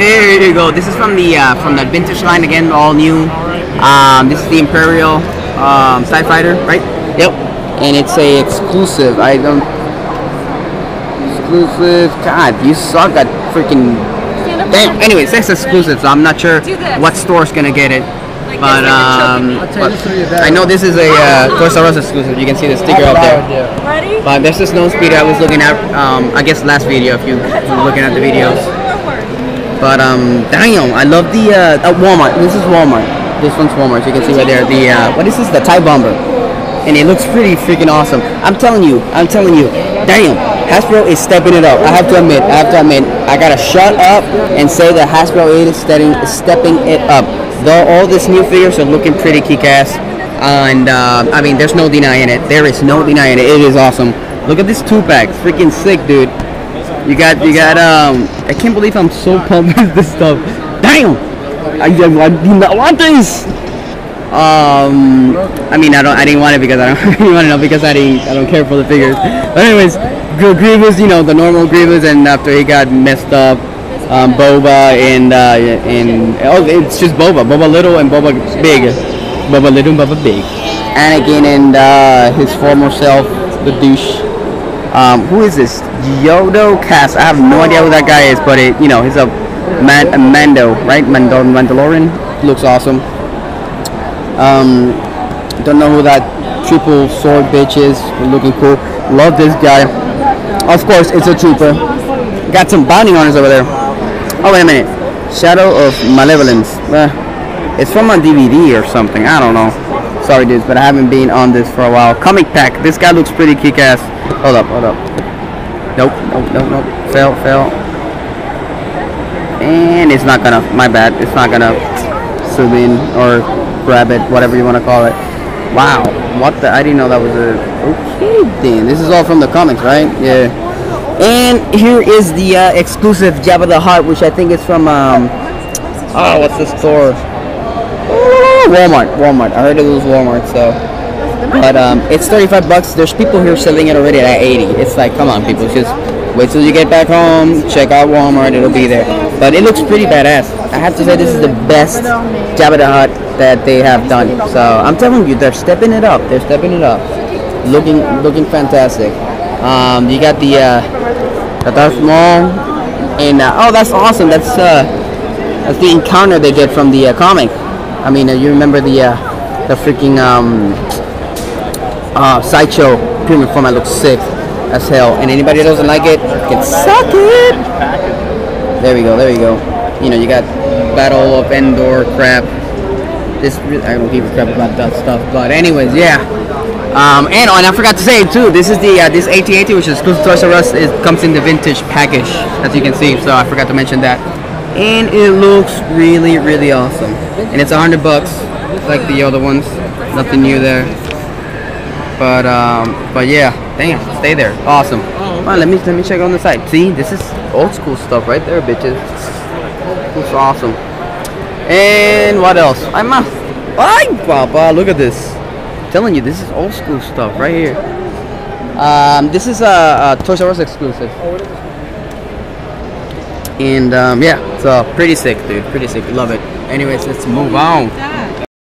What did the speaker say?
Here you go. This is from the uh, from the vintage line again, all new. Um, this is the Imperial um, TIE Fighter, right? Yep. And it's a exclusive. I don't exclusive. God, you suck at freaking. Damn. Anyways, it's exclusive, so I'm not sure what store's gonna get it. But um, but I know this is a uh, Toys R Us exclusive. You can see the sticker up there. Ready? But there's this snow speeder I was looking at. Um, I guess last video if you were looking at the videos. But um, damn, I love the uh, uh, Walmart. This is Walmart. This one's Walmart. You can see right there. The uh, what is this? The TIE Bomber, and it looks pretty freaking awesome. I'm telling you. I'm telling you. Damn, Hasbro is stepping it up. I have to admit. I have to admit. I gotta shut up and say that Hasbro is stepping stepping it up. Though all these new figures are looking pretty kick-ass, and uh, I mean, there's no denying it. There is no denying it. It is awesome. Look at this two pack. Freaking sick, dude. You got, you got, um, I can't believe I'm so pumped with this stuff. Damn! I, I, I do not want this! Um, I mean, I don't, I didn't want it because I don't really want to know because I didn't, I don't care for the figures. But anyways, Gr- Grievous, you know, the normal Grievous, and after he got messed up, um, Boba and, uh, and, oh, it's just Boba, Boba Little and Boba Big. Boba Little and Boba Big. Anakin and, uh, his former self, the douche. Um, who is this? Jodo Kast. I have no idea who that guy is, but it, you know, he's a, man, a Mando, right? Mando, Mandalorian. Looks awesome. Um, don't know who that triple sword bitch is. Looking cool. Love this guy. Of course, it's a trooper. Got some bounty hunters over there. Oh wait a minute. Shadow of Malevolence. Uh, it's from a DVD or something. I don't know. Sorry, dudes, but I haven't been on this for a while. Comic pack. This guy looks pretty kick-ass. Hold up, hold up. Nope, nope, nope, nope. Fail, fail. And it's not gonna. My bad. It's not gonna zoom in or grab it, whatever you want to call it. Wow, what the? I didn't know that was a. Okay, then. This is all from the comics, right? Yeah. And here is the uh, exclusive Jabba the Hutt, which I think is from. Um, oh, what's the store? Walmart. Walmart. I heard it was Walmart, so. But um, it's 35 bucks. There's people here selling it already at 80. It's like, come on, people, just wait till you get back home. Check out Walmart. It'll be there. But it looks pretty badass. I have to say, this is the best Jabba the Hutt that they have done. So I'm telling you, they're stepping it up. They're stepping it up. Looking, looking fantastic. Um, you got the uh, Darth Maul, and uh, oh, that's awesome. That's uh, that's the encounter they did from the uh, comic. I mean, uh, you remember the uh, the freaking um, uh, sideshow premium format looks sick as hell. And anybody that doesn't like it can suck it. There we go. There we go. You know, you got Battle of Endor crap. This I don't give a crap about that stuff. But anyways, yeah. Um, and oh, and I forgot to say too. This is the uh, this AT-AT, which is exclusive to Toys R Us. It comes in the vintage package, as you can see. So I forgot to mention that. And it looks really, really awesome. And it's a hundred bucks, like the other ones. Nothing new there. But um, but yeah, damn, stay there. Awesome. Come on, let me let me check on the side. See, this is old school stuff right there, bitches. Looks awesome. And what else? I'm a. Ay, papa, look at this. telling you, this is old school stuff right here. Um, this is a, a Toys R Us exclusive. And um, yeah, so pretty sick, dude. Pretty sick. Love it. Anyways, let's move on.